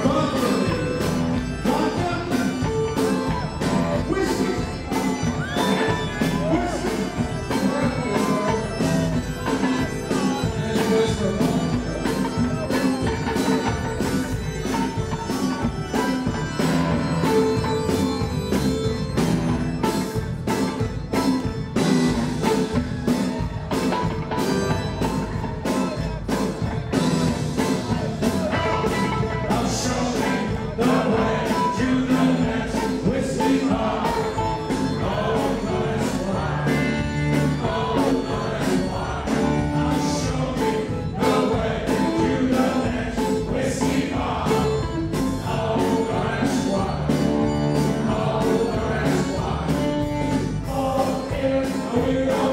papá. Hero.